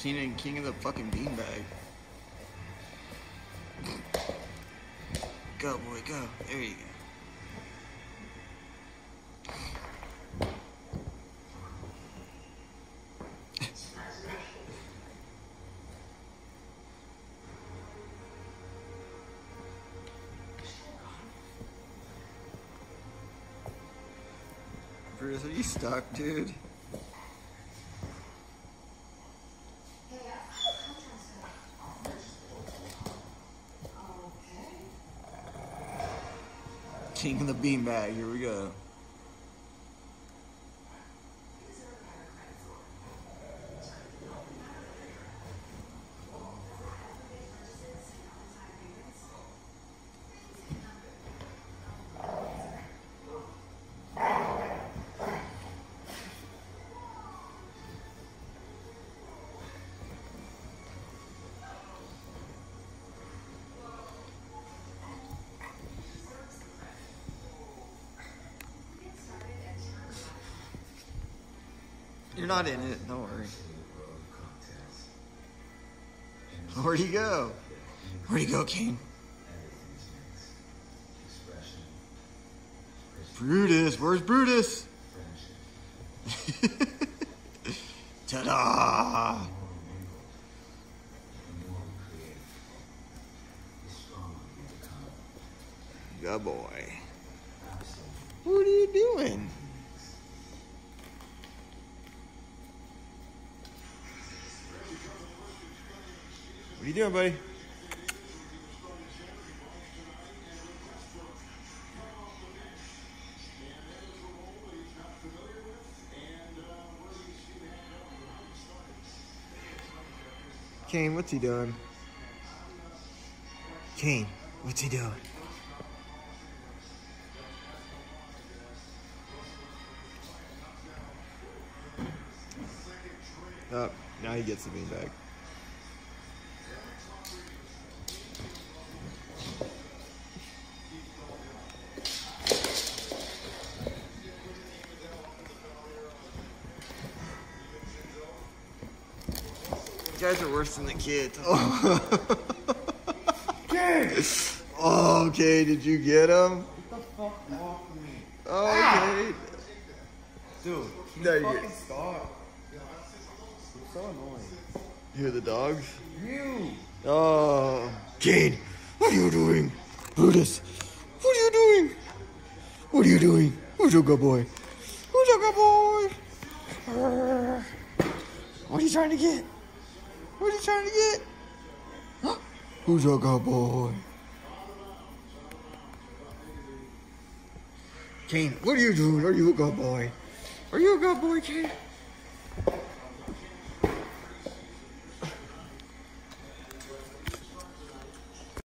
King, king of the fucking beanbag. Go, boy, go. There you go. Bruce, are you stuck, dude? Of the beanbag, here we go. You're not in it, don't worry. Where'd he go? Where'd he go, Kane? Brutus, where's Brutus? Ta-da! Good boy. What are you doing? You doing, buddy? Kane, what's he doing? Kane, what's he doing? Oh, now he gets the beanbag. You guys are worse than the kids. Oh. okay, did you get him? Get the fuck off me. Okay. Dude, can you you fucking go. stop? You're so annoying. You hear the dogs? You! Oh. Kane, what are you doing? Brutus, what are you doing? What are you doing? Who's your good boy? Who's your good boy? What are you trying to get? What are you trying to get? Huh? Who's your good boy? Kane, what are you doing? Are you a good boy? Are you a good boy, Kane?